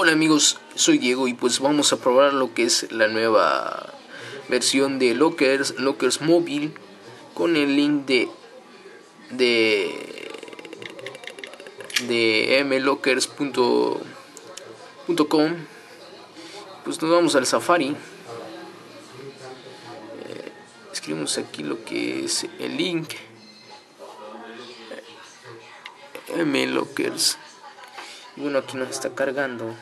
Hola amigos, soy Diego y pues vamos a probar lo que es la nueva versión de Lockers, Lockers Móvil con el link de de de mlockers.com pues nos vamos al Safari. Eh, escribimos aquí lo que es el link. Mlockers bueno, aquí nos está cargando.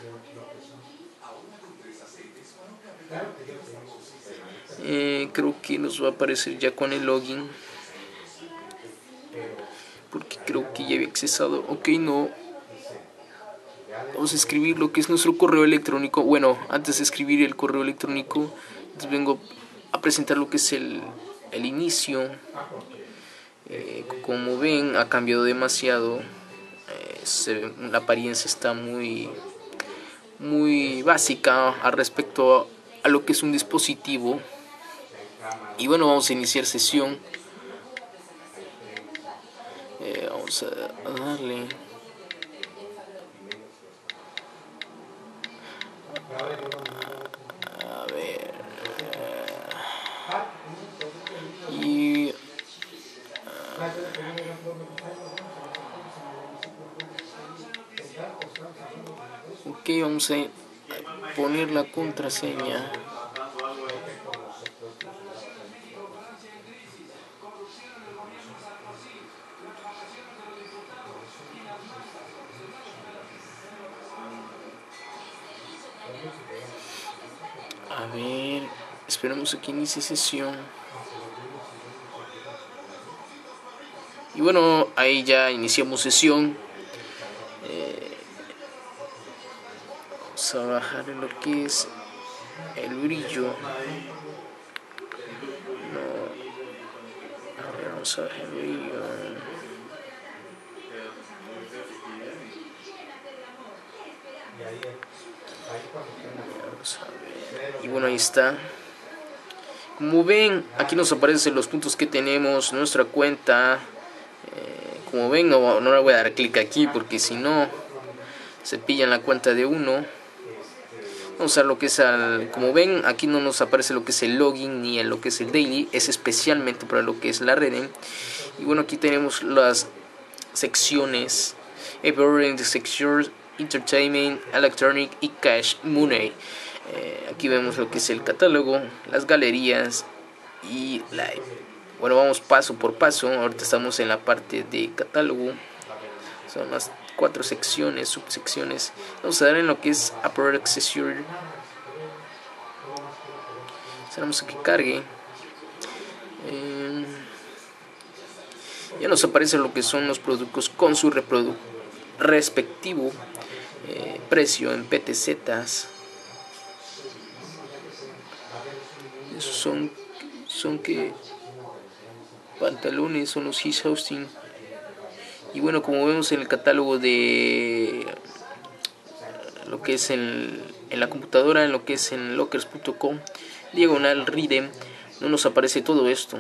Eh, creo que nos va a aparecer ya con el login. Porque creo que ya había accesado. Ok, no. Vamos a escribir lo que es nuestro correo electrónico. Bueno, antes de escribir el correo electrónico, les vengo a presentar lo que es el, el inicio. Eh, como ven, ha cambiado demasiado la apariencia está muy, muy básica al respecto a lo que es un dispositivo. Y bueno, vamos a iniciar sesión. Eh, vamos a darle. A ver. Y. ok vamos a poner la contraseña. A ver esperamos a que inicie sesión. Y bueno ahí ya iniciamos sesión vamos a bajar en lo que es el brillo. No. A ver, vamos a bajar el brillo. Ver. y bueno ahí está. Como ven aquí nos aparecen los puntos que tenemos nuestra cuenta. Eh, como ven no, no le voy a dar clic aquí porque si no se pillan la cuenta de uno Vamos a lo que es al, como ven, aquí no nos aparece lo que es el login ni en lo que es el daily, es especialmente para lo que es la red. Y bueno, aquí tenemos las secciones, Everything Secures, Entertainment, Electronic y Cash Money. Eh, aquí vemos lo que es el catálogo, las galerías y live. Bueno, vamos paso por paso. Ahorita estamos en la parte de catálogo. Son las cuatro secciones, subsecciones. Vamos a dar en lo que es Upper Accessory. Esperamos a que cargue. Eh, ya nos aparece lo que son los productos con su respectivo eh, precio en PTZ. Esos son, son que pantalones, son los His Hosting. Y bueno, como vemos en el catálogo de lo que es en, en la computadora, en lo que es en lockers.com, diagonal readem, no nos aparece todo esto.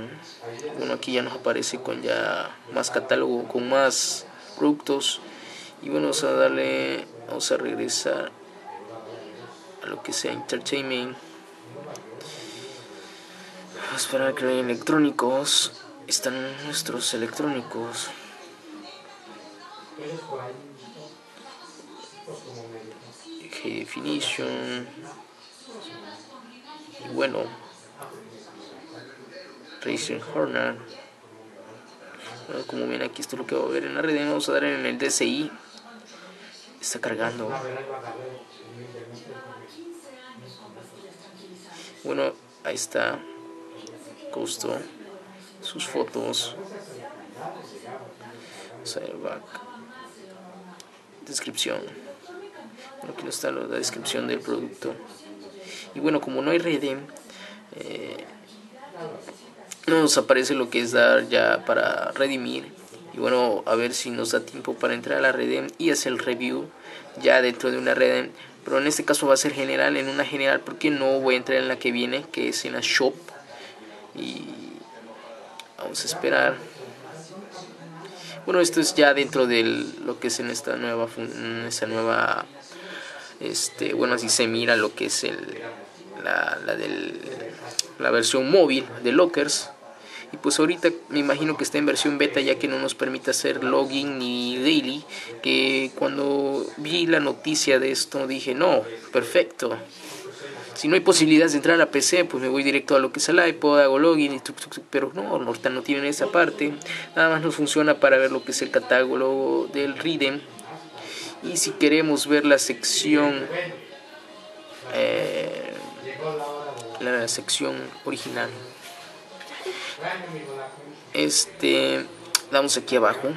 Bueno, aquí ya nos aparece con ya más catálogo, con más productos. Y bueno, vamos a darle, vamos a regresar a lo que sea entertainment. Vamos a esperar que hay electrónicos. Están nuestros electrónicos. High definition. Y bueno, Racing Horner. como ven aquí esto es lo que va a ver en la red. Vamos a dar en el DCI. Está cargando. Bueno, ahí está. Costo. Sus fotos. Vamos a ver back descripción. Aquí está la descripción del producto. Y bueno como no hay redem eh, no nos aparece lo que es dar ya para redimir. Y bueno a ver si nos da tiempo para entrar a la redem y hacer el review ya dentro de una redem pero en este caso va a ser general en una general porque no voy a entrar en la que viene que es en la shop. Y vamos a esperar bueno, esto es ya dentro de lo que es en esta nueva, en esta nueva este bueno así se mira lo que es el la, la, del, la versión móvil de Lockers. Y pues ahorita me imagino que está en versión beta ya que no nos permite hacer login ni daily que cuando vi la noticia de esto dije no perfecto si no hay posibilidades de entrar a PC pues me voy directo a lo que es el iPod hago login y pero no ahorita no tienen esa parte. Nada más nos funciona para ver lo que es el catálogo del Reading y si queremos ver la sección eh, la sección original este damos aquí abajo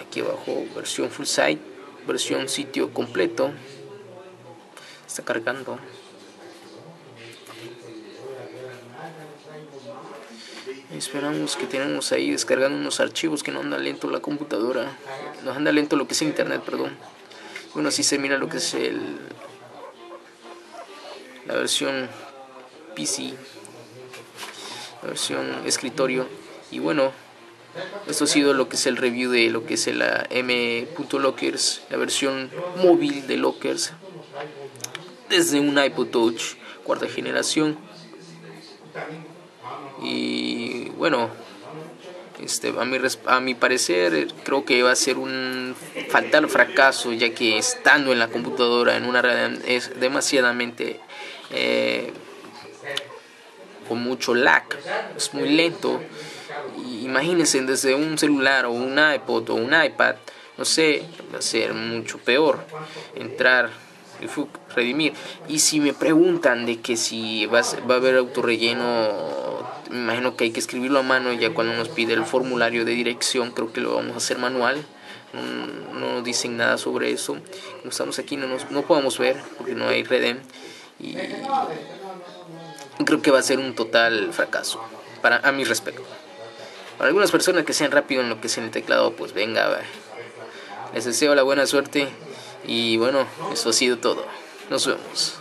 aquí abajo versión full site versión sitio completo. Está cargando esperamos que tenemos ahí descargando unos archivos que no anda lento la computadora. No anda lento lo que es internet perdón. Bueno así se mira lo que es el la versión PC la versión escritorio. Y bueno esto ha sido lo que es el review de lo que es la M.Lockers la versión móvil de Lockers desde un iPod Touch cuarta generación. Y bueno este, a, mi, a mi parecer creo que va a ser un fatal fracaso ya que estando en la computadora en una red es demasiadamente eh, con mucho lag es muy lento. Imagínense desde un celular o un iPod o un iPad no sé va a ser mucho peor entrar y redimir. Y si me preguntan de que si va va a haber autorrelleno me imagino que hay que escribirlo a mano ya cuando nos pide el formulario de dirección creo que lo vamos a hacer manual. No, nos dicen nada sobre eso. Como estamos aquí no nos no podemos ver porque no hay redem y creo que va a ser un total fracaso para a mi respecto para algunas personas que sean rápido en lo que es el teclado pues venga les deseo la buena suerte y bueno eso ha sido todo. Nos vemos